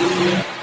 Yeah.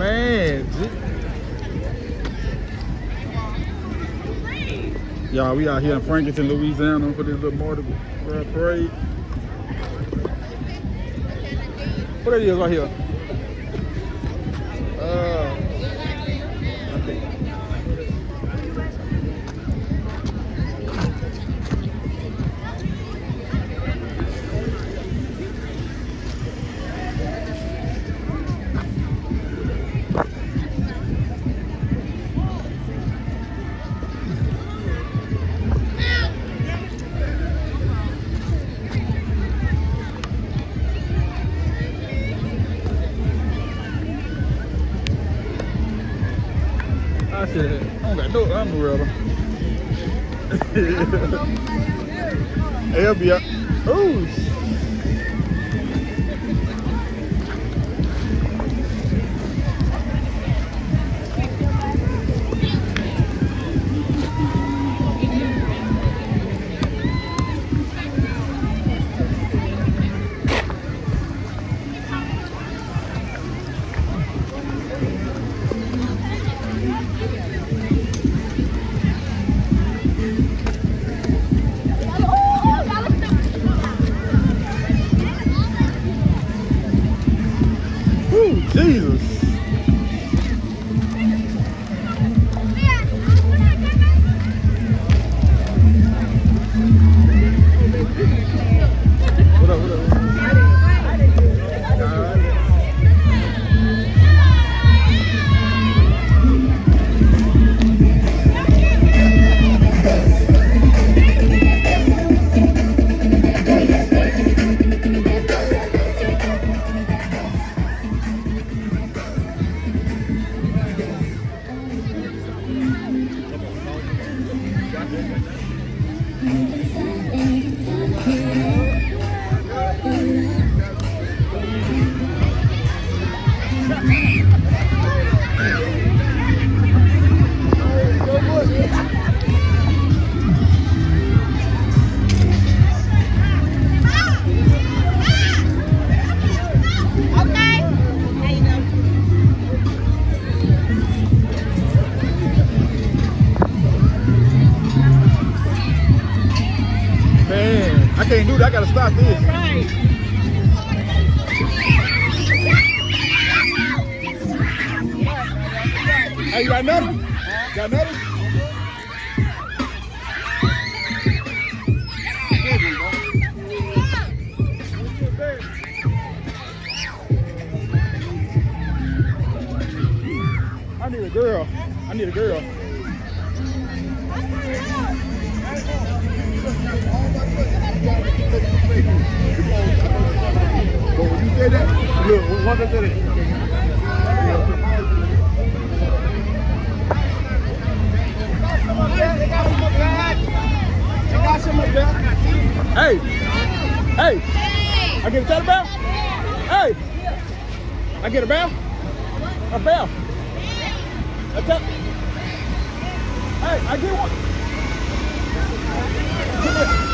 Man, y'all, we out here in Franklinton, Louisiana, for this little Mardi Gras parade. What that is right here? Uh, Yeah. Oh, Hey, nothing? I need a girl. I need a girl. That, look, it, They got some up there. They got some up there. hey, hey, I get a tattle bell? Hey, I get a bell? A bell? A tap? Hey, I get one.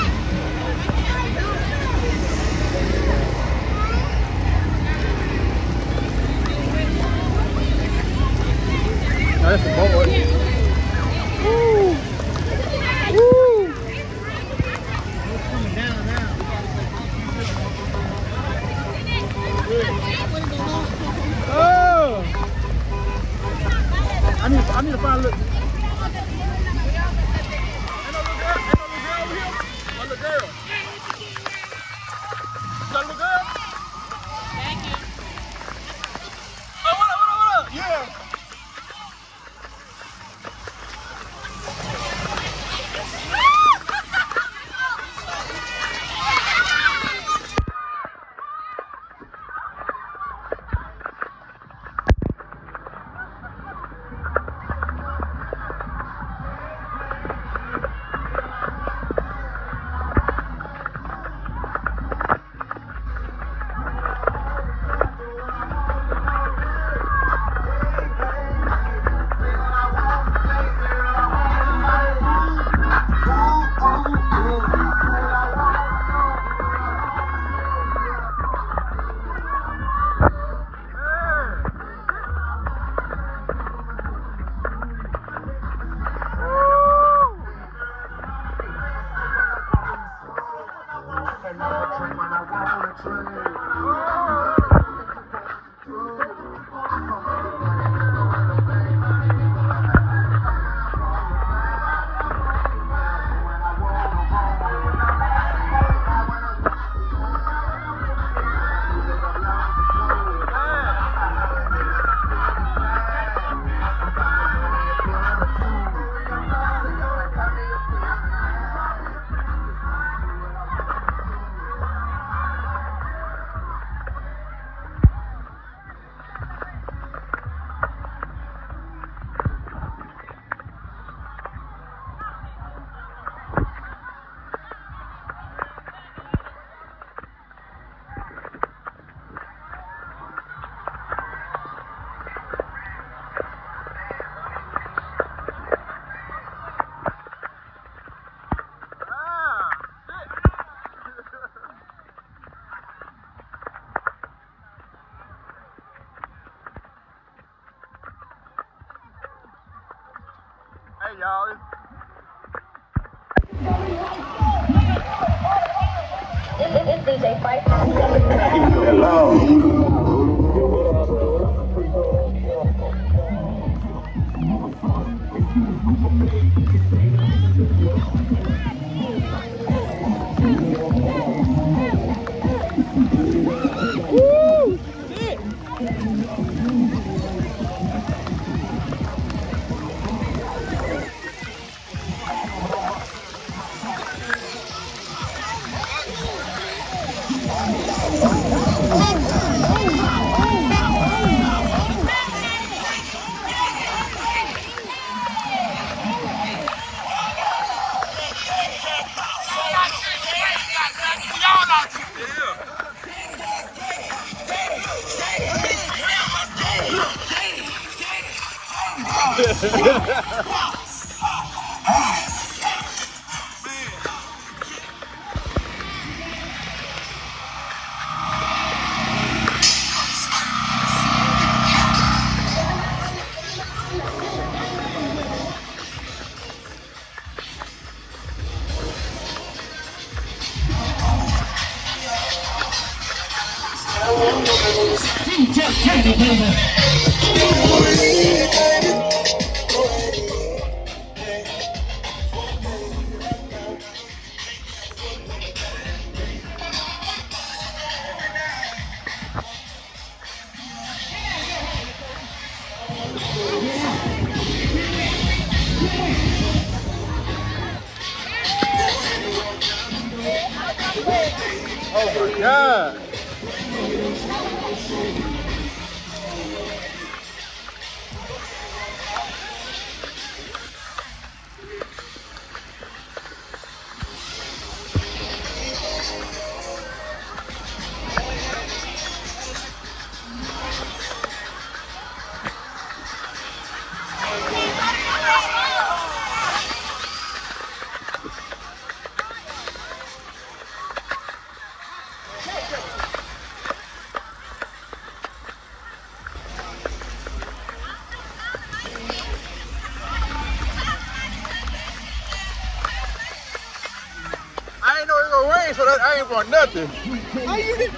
Ain't want nothing.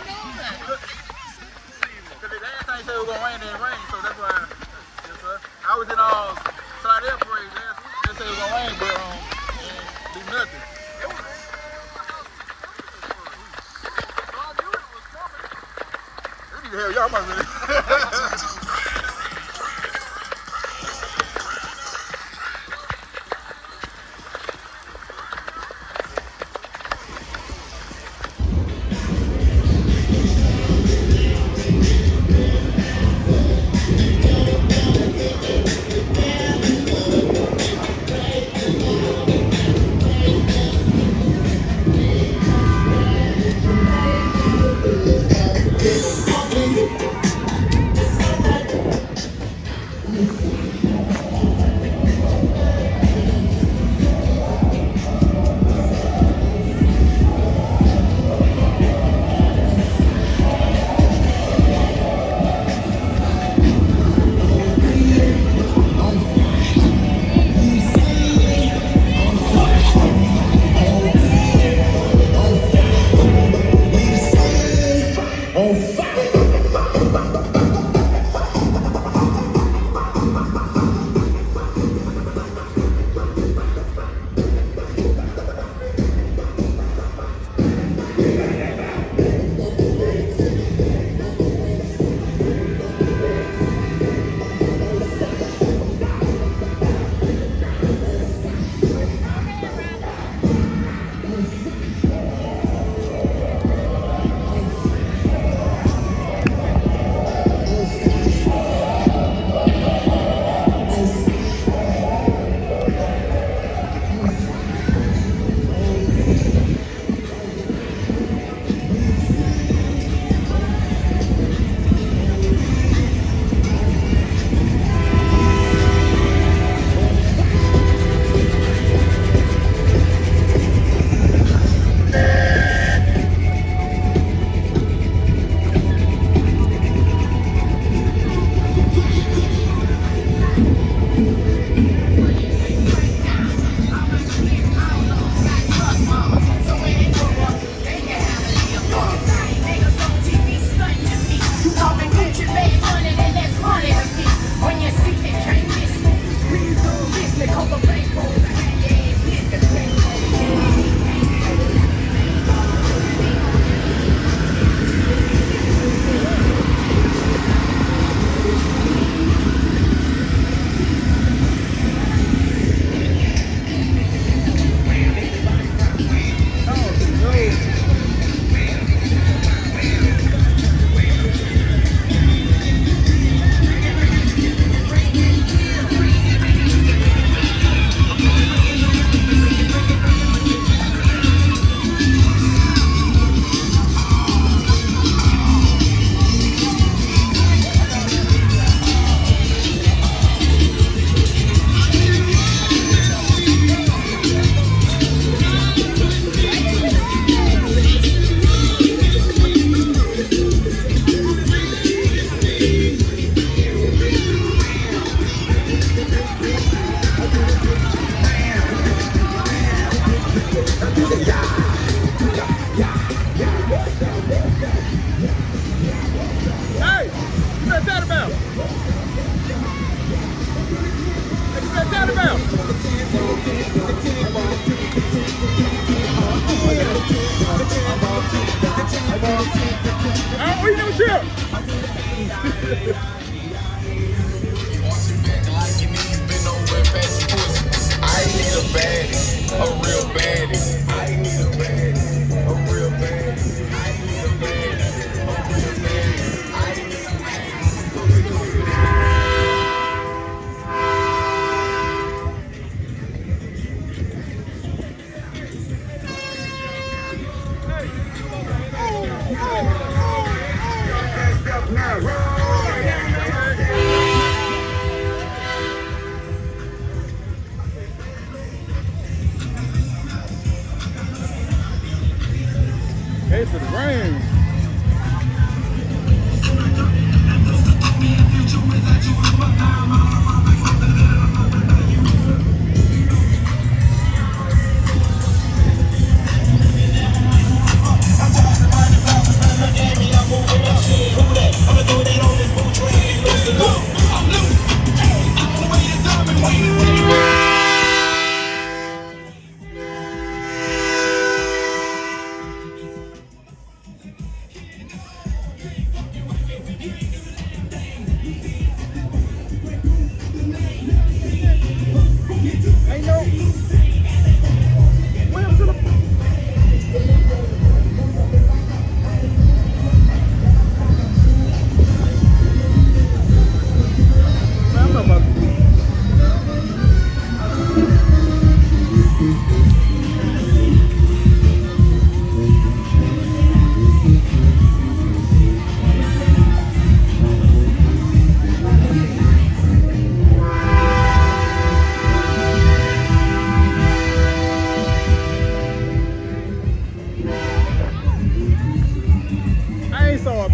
Saw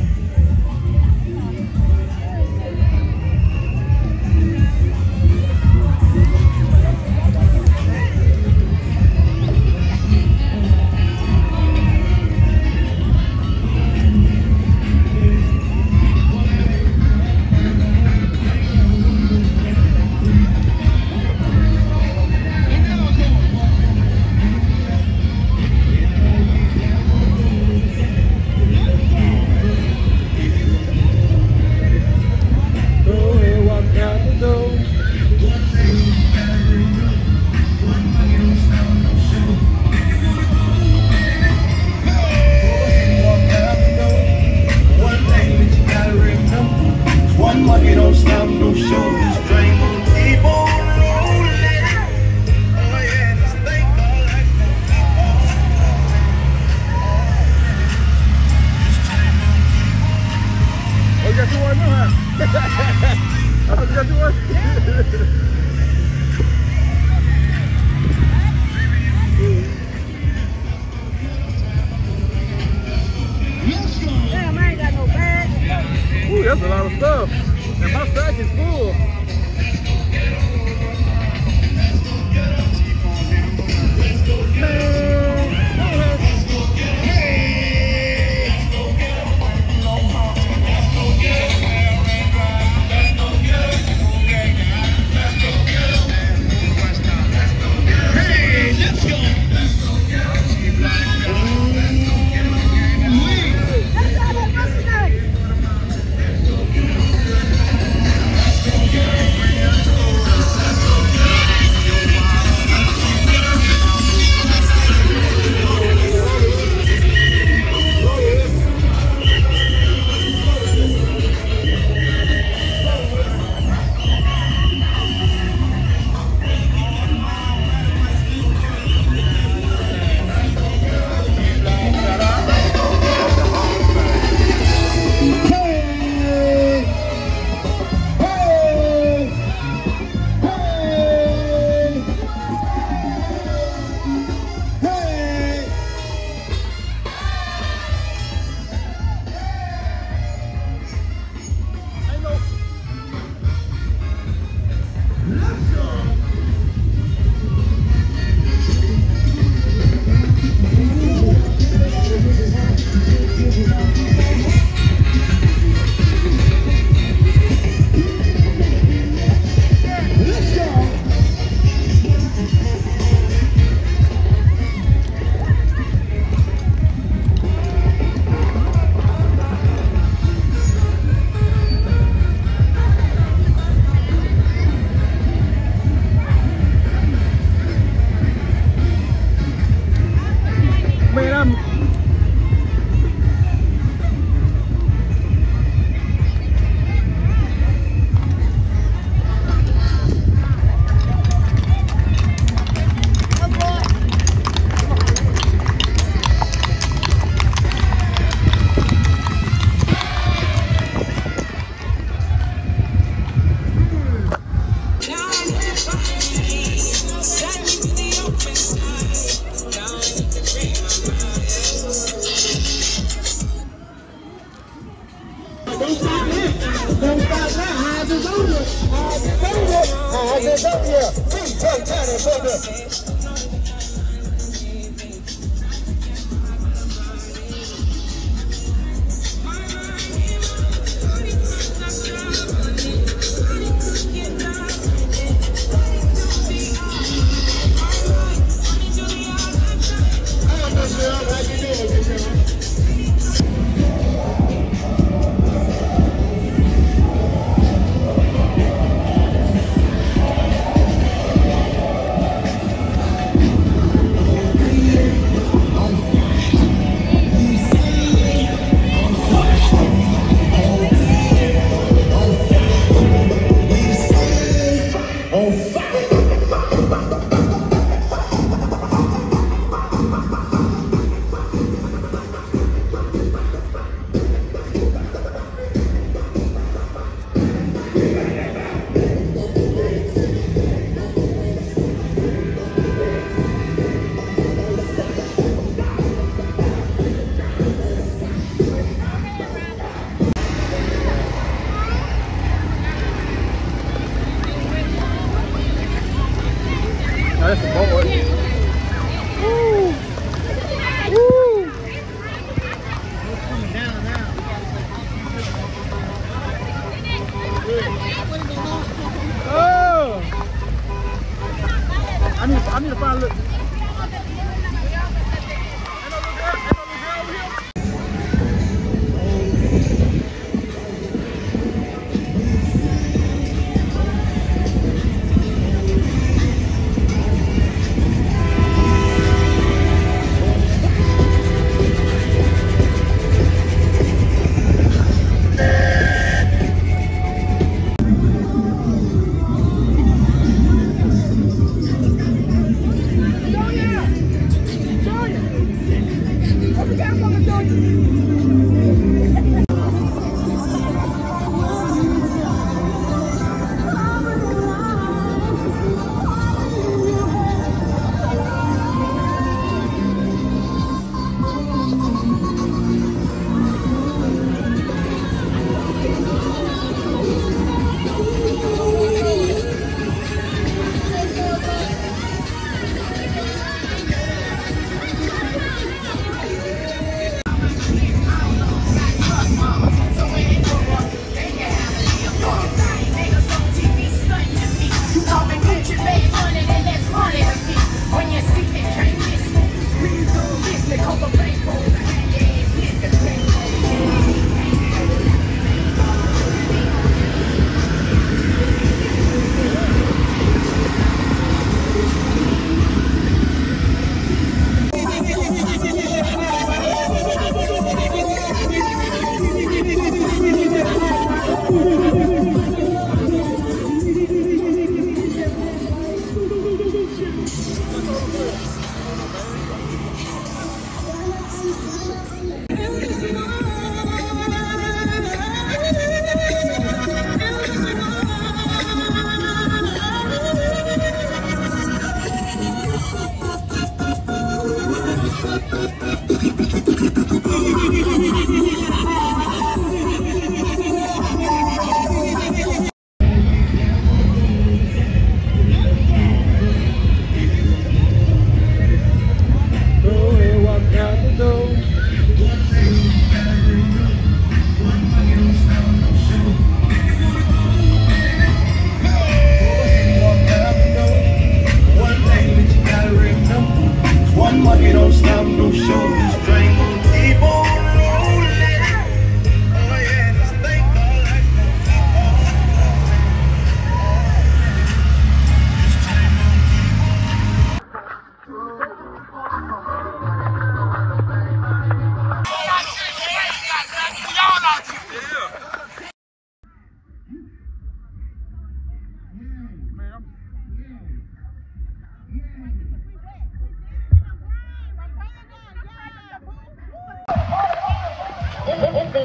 Thank you.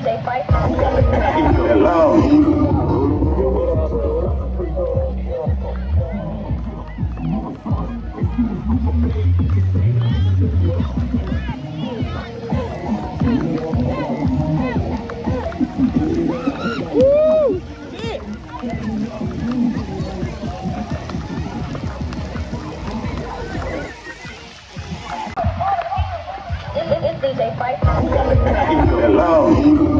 Woo! Shit! Hello.